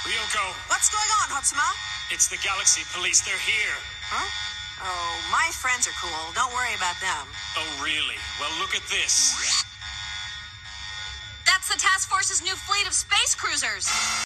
Ryoko, What's going on, Hotsuma? It's the Galaxy Police. They're here. Huh? Oh, my friends are cool. Don't worry about them. Oh, really? Well, look at this. That's the task force's new fleet of space cruisers.